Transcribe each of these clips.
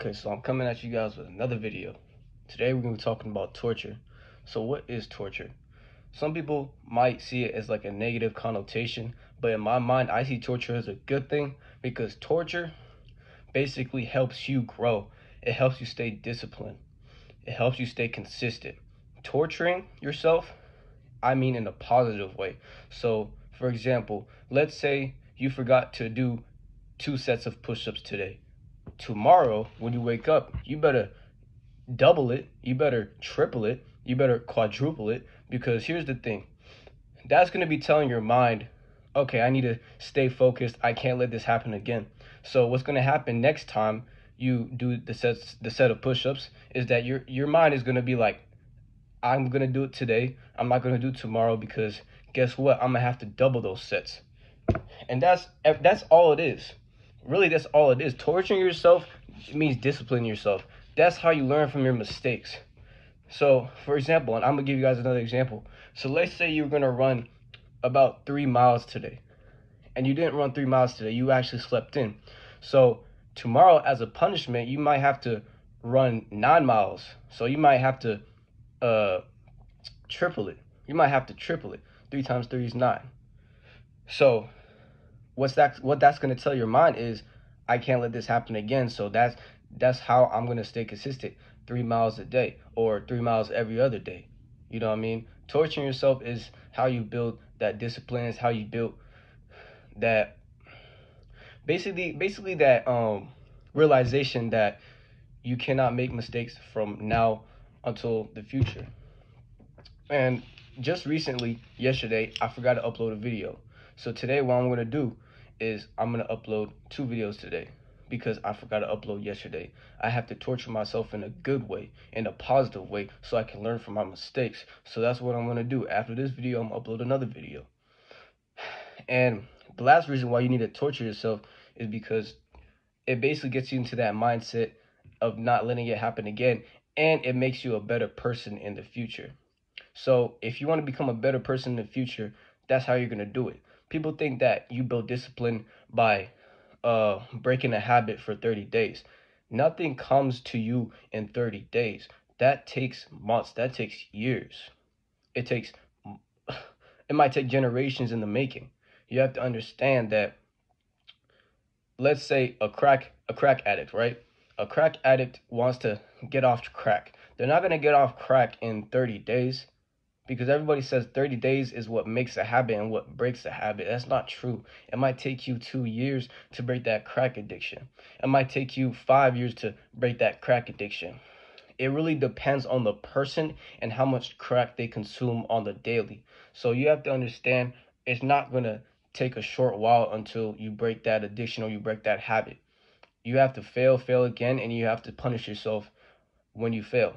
Okay, so I'm coming at you guys with another video. Today we're going to be talking about torture. So what is torture? Some people might see it as like a negative connotation, but in my mind, I see torture as a good thing because torture basically helps you grow. It helps you stay disciplined. It helps you stay consistent. Torturing yourself, I mean in a positive way. So, for example, let's say you forgot to do two sets of push-ups today tomorrow when you wake up, you better double it, you better triple it, you better quadruple it because here's the thing. That's going to be telling your mind, okay, I need to stay focused. I can't let this happen again. So what's going to happen next time you do the sets the set of push-ups is that your your mind is going to be like I'm going to do it today. I'm not going to do tomorrow because guess what? I'm going to have to double those sets. And that's that's all it is really that's all it is. Torturing yourself means disciplining yourself. That's how you learn from your mistakes. So, for example, and I'm gonna give you guys another example. So let's say you're gonna run about three miles today, and you didn't run three miles today. You actually slept in. So tomorrow, as a punishment, you might have to run nine miles. So you might have to uh, triple it. You might have to triple it. Three times three is nine. So what's that what that's going to tell your mind is I can't let this happen again. So that's that's how I'm going to stay consistent. 3 miles a day or 3 miles every other day. You know what I mean? Torturing yourself is how you build that discipline, is how you build that basically basically that um realization that you cannot make mistakes from now until the future. And just recently, yesterday, I forgot to upload a video. So today what I'm going to do is I'm going to upload two videos today because I forgot to upload yesterday. I have to torture myself in a good way, in a positive way, so I can learn from my mistakes. So that's what I'm going to do. After this video, I'm going to upload another video. And the last reason why you need to torture yourself is because it basically gets you into that mindset of not letting it happen again, and it makes you a better person in the future. So if you want to become a better person in the future, that's how you're going to do it people think that you build discipline by uh, breaking a habit for 30 days. Nothing comes to you in 30 days. That takes months. That takes years. It takes, it might take generations in the making. You have to understand that, let's say a crack, a crack addict, right? A crack addict wants to get off crack. They're not going to get off crack in 30 days because everybody says 30 days is what makes a habit and what breaks a habit. That's not true. It might take you two years to break that crack addiction. It might take you five years to break that crack addiction. It really depends on the person and how much crack they consume on the daily. So you have to understand it's not going to take a short while until you break that addiction or you break that habit. You have to fail, fail again, and you have to punish yourself when you fail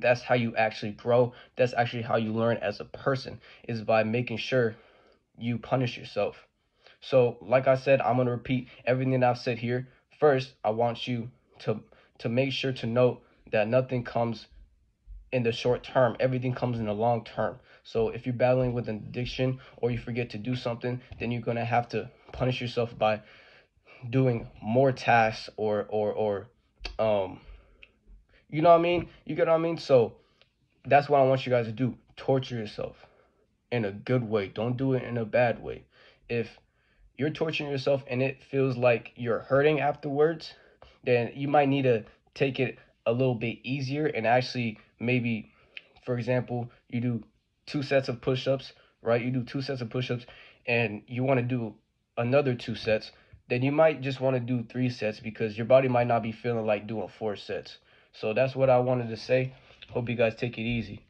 that's how you actually grow. That's actually how you learn as a person is by making sure you punish yourself. So like i said i'm going to repeat everything i've said here. First i want you to to make sure to note that nothing comes in the short term. Everything comes in the long term. So if you're battling with an addiction or you forget to do something then you're going to have to punish yourself by doing more tasks or or or um you know what I mean? You get what I mean? So that's what I want you guys to do. Torture yourself in a good way. Don't do it in a bad way. If you're torturing yourself and it feels like you're hurting afterwards, then you might need to take it a little bit easier and actually maybe, for example, you do two sets of push ups, right? You do two sets of push ups and you want to do another two sets, then you might just want to do three sets because your body might not be feeling like doing four sets. So that's what I wanted to say. Hope you guys take it easy.